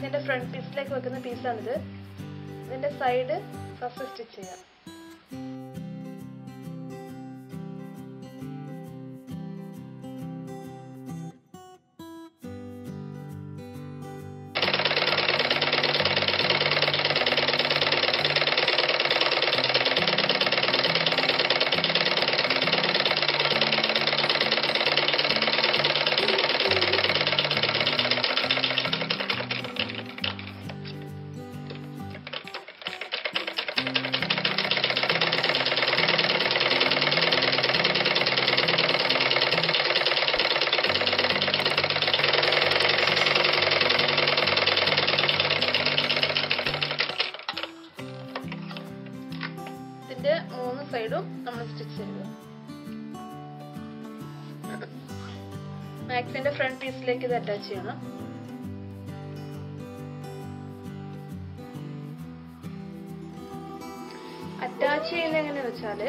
ഇത് നമ്മൾ മാക്സിന്റെ ഫ്രണ്ട് പീസിലേക്ക് വെക്കുന്ന പീസാണിത് ഇതിന്റെ സൈഡ് ഫസ്റ്റ് സ്റ്റിച്ച് ചെയ്യാം. ഇതിന്റെ മൂന്ന് സൈഡും നമ്മൾ സ്റ്റിച്ച് ചെയ്തു മാക്സിന്റെ ഫ്രണ്ട് പീസിലേക്ക് ഇത് അറ്റാച്ച് ചെയ്യണം. അറ്റാച്ച് ചെയ്യുന്ന എങ്ങനെയാന്ന് വെച്ചാൽ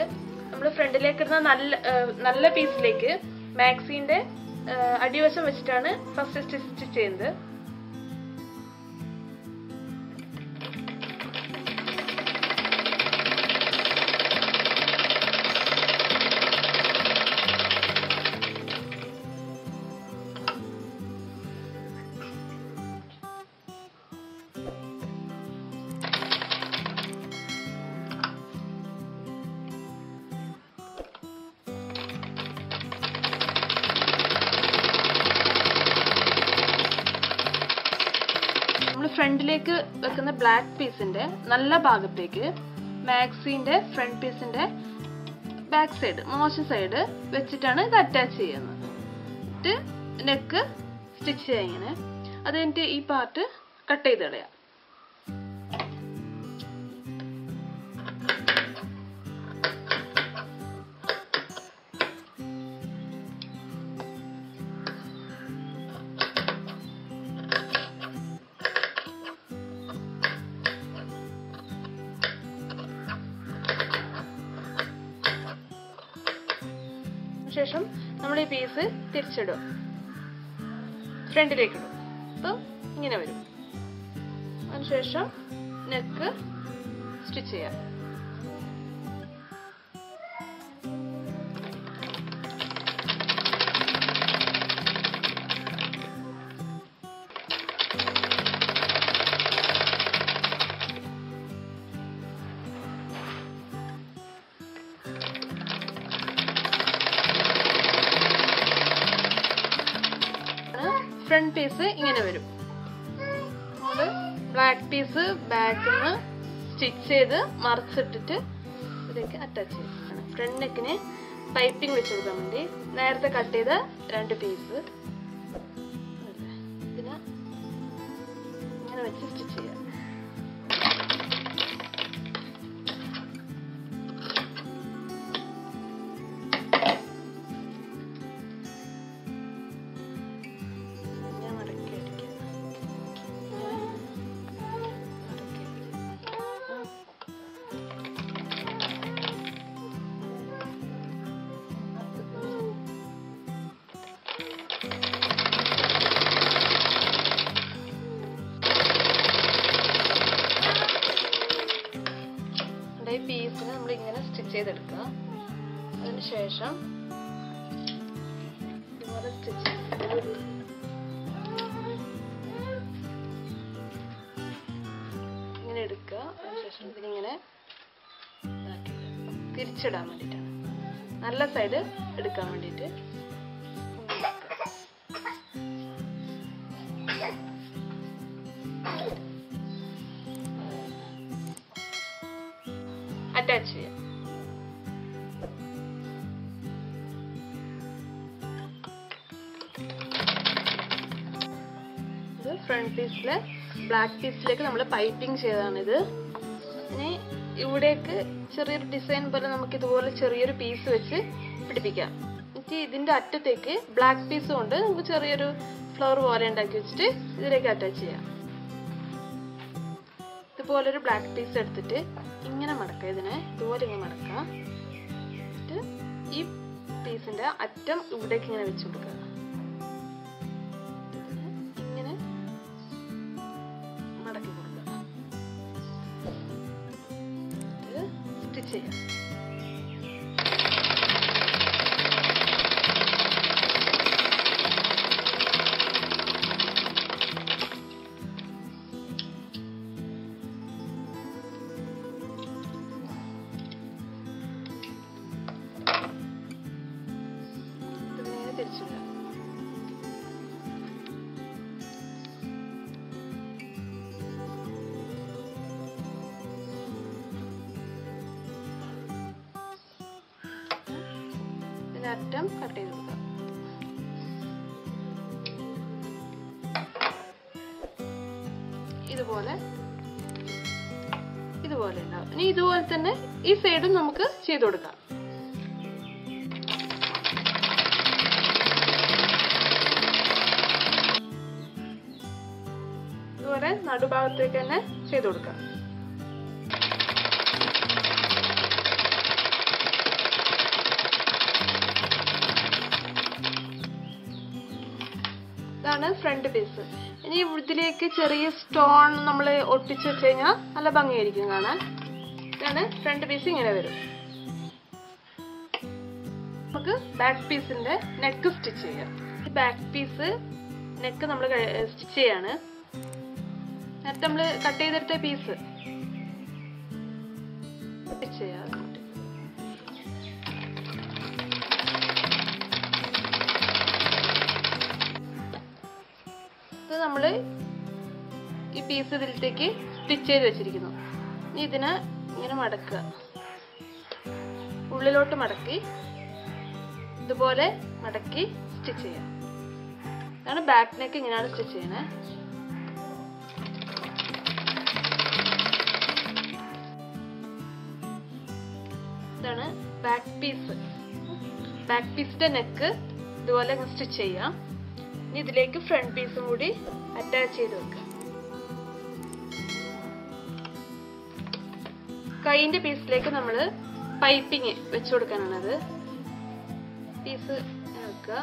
നമ്മൾ ഫ്രണ്ടിലേക്ക് ഇടുന്ന നല്ല നല്ല പീസിലേക്ക് മാക്സിന്റെ അടിവശം വെച്ചിട്ടാണ് ഫസ്റ്റ് സ്റ്റിച്ച് ചെയ്യുന്നത്. ഫ്രണ്ടിലേക്ക് വെക്കുന്ന ബ്ലാക്ക് പീസിന്റെ നല്ല ഭാഗത്തേക്ക് മാക്സിന്റെ ഫ്രണ്ട് പീസിന്റെ ബാക്ക് സൈഡ് മോശം സൈഡ് വെച്ചിട്ടാണ് ഇത് അറ്റാച്ച് ചെയ്യുന്നത്. നെക്ക് സ്റ്റിച്ച് ചെയ്യാൻ അത് ഈ പാർട്ട് കട്ട് ചെയ്ത് കളയാം. ശേഷം നമ്മൾ ഈ പീസ് തിരിച്ചിടും. ഫ്രണ്ടിലേക്ക് ഇടും. അപ്പം ഇങ്ങനെ വരും. അതിനുശേഷം നെക്ക് സ്റ്റിച്ച് ചെയ്യാം. പീസ് ഇങ്ങനെ വരും. നമ്മൾ ബ്ലാക്ക് പീസ് ബാക്കിൽ സ്റ്റിച്ച് ചെയ്ത് മറിച്ചിട്ടിട്ട് ഇതിലേക്ക് അറ്റാച്ച് ചെയ്യണം. ഫ്രണ്ട് നെക്കിന് പൈപ്പിംഗ് വെച്ച് കൊടുക്കാൻ വേണ്ടി നേരത്തെ കട്ട് ചെയ്ത രണ്ട് പീസ് ഇതിനെ ഇങ്ങനെ വെച്ച് സ്റ്റിച്ച് ചെയ്യാം. ചെയ്തെടുക്കുക. അതിനുശേഷം ഇതുപോലെ സ്റ്റിച്ച് ഇങ്ങനെ എടുക്കുക. അതിനുശേഷം ഇതിനിങ്ങനെ. തിരിച്ചിടാൻ വേണ്ടിയിട്ടാണ്. നല്ല സൈഡ് എടുക്കാൻ വേണ്ടിയിട്ട് ഫ്രണ്ട് പീസിലെ ബ്ലാക്ക് പീസിലേക്ക് നമ്മൾ പൈപ്പിംഗ് ചെയ്തതാണിത്. ഇനി ഇവിടേക്ക് ചെറിയൊരു ഡിസൈൻ പോലെ നമുക്ക് ഇതുപോലെ ചെറിയൊരു പീസ് വെച്ച് പിടിപ്പിക്കാം. എന്നിട്ട് ഇതിന്റെ അറ്റത്തേക്ക് ബ്ലാക്ക് പീസ് കൊണ്ട് നമുക്ക് ചെറിയൊരു ഫ്ലവർ പോലെ ഉണ്ടാക്കി വെച്ചിട്ട് ഇതിലേക്ക് അറ്റാച്ച് ചെയ്യാം. ഇതുപോലൊരു ബ്ലാക്ക് പീസ് എടുത്തിട്ട് ഇങ്ങനെ മടക്കുക ഇതിനെ. ഇതുപോലെ ഇങ്ങനെ മടക്കുക എന്നിട്ട് ഈ പീസിന്റെ അറ്റം ഇവിടേക്ക് ഇങ്ങനെ വെച്ച് കൊടുക്കുക അറ്റം കട്ട് ചെയ്ത് കൊടുക്കാം. ഇതുപോലെ. ഇതുപോലെ ഉണ്ടാവും. ഇനി ഇതുപോലെ തന്നെ ഈ സൈഡും നമുക്ക് ചെയ്ത് കൊടുക്കാം. ഇതുപോലെ നടുഭാഗത്തേക്ക് തന്നെ ചെയ്ത് കൊടുക്കാം. Front piece. ഇനി ഇതിലേക്ക് ചെറിയ സ്റ്റോൺ നമ്മൾ ഒട്ടിച്ച് വെച്ച് കഴിഞ്ഞാൽ നല്ല ഭംഗിയായിരിക്കും കാണാൻ. ഇതാണ് ഫ്രണ്ട് പീസ് ഇങ്ങനെ വരും. നമുക്ക് ബാക്ക് പീസിന്റെ നെക്ക് സ്റ്റിച്ച് ചെയ്യാം. ഈ ബാക്ക് പീസ് നെക്ക് നമ്മൾ സ്റ്റിച്ച് ചെയ്യാണ്. നേരത്തെ നമ്മൾ കട്ട് ചെയ്തെടുത്ത പീസ് സ്റ്റിച്ച് ചെയ്യാം. പീസ് ഇതിലേക്ക് സ്റ്റിച്ച് ചെയ്ത് വെച്ചിരിക്കുന്നു. ഇനി ഇതിനെ ഇങ്ങനെ മടക്കുക. ഉള്ളിലോട്ട് മടക്കി ഇതുപോലെ മടക്കി സ്റ്റിച്ച് ചെയ്യാം ഇതാണ് ബാക്ക് നെക്ക് ഇങ്ങനെയാണ് സ്റ്റിച്ച് ചെയ്യണേ ഇതാണ് ബാക്ക് പീസ് ബാക്ക് പീസിന്റെ നെക്ക് ഇതുപോലെ സ്റ്റിച്ച് ചെയ്യാം. ഇനി ഇതിലേക്ക് ഫ്രണ്ട് പീസും കൂടി അറ്റാച്ച് ചെയ്ത് വെക്കാം കൈയിന്റെ പീസിലേക്ക് നമ്മൾ പൈപ്പിങ് വെച്ചു കൊടുക്കാനാണത് പീസ് വെക്കുക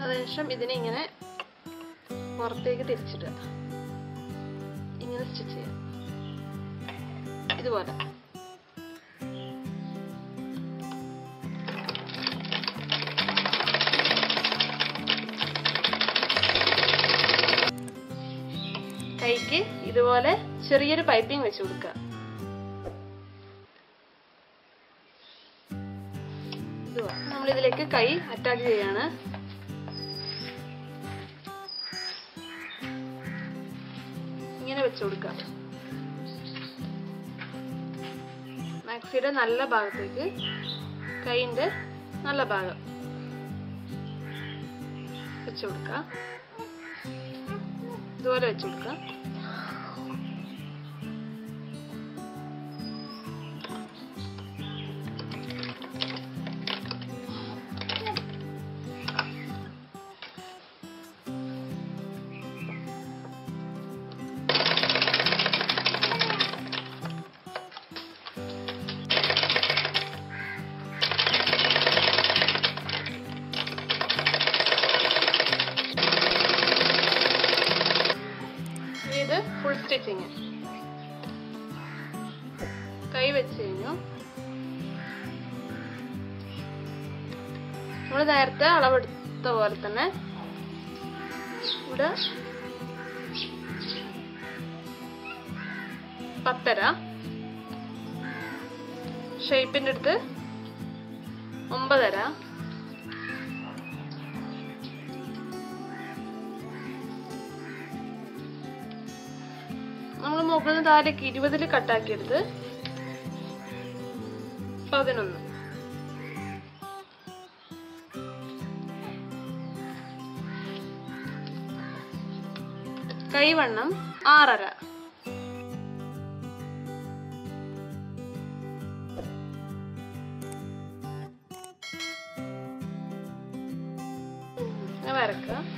അതിനുശേഷം ഇതിനെ ഇങ്ങനെ പുറത്തേക്ക് തിരിച്ചിടുക. ഇങ്ങനെ സ്റ്റിച്ച് ചെയ്യാം ഇതുപോലെ. കൈക്ക് ഇതുപോലെ ചെറിയൊരു പൈപ്പിംഗ് വെച്ച് കൊടുക്കുക. നമ്മൾ ഇതിലേക്ക് കൈ അറ്റാച്ച് ചെയ്യാണ്. വെച്ച് കൊടുക്കാം മാക്സിയുടെ നല്ല ഭാഗത്തേക്ക് കൈയിന്റെ നല്ല ഭാഗം വെച്ച് കൊടുക്കാം ഇതുപോലെ വെച്ച് നമ്മൾ നേരത്തെ അളവെടുത്ത പോലെ തന്നെ ഇവിടെ പത്തര. ഷേപ്പിന്റെ അടുത്ത് ഒമ്പതര. നമ്മൾ മുകളിൽ താഴേക്ക് ഇരുപതിൽ കട്ടാക്കിയെടുത്ത് പതിനൊന്ന്. കൈവണ്ണം ആറര. വരക്കുക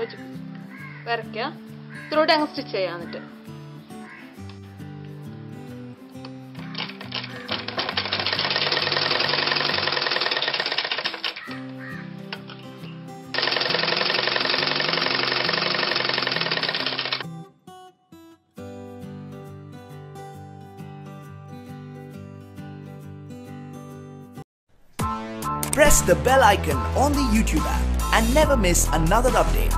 യോജിപ്പിക്കുക വരയ്ക്കുക ഇതിലൂടെ അങ്ങ് സ്റ്റിച്ച് ചെയ്യാം എന്നിട്ട് Press the bell icon on the YouTube app and never miss another update.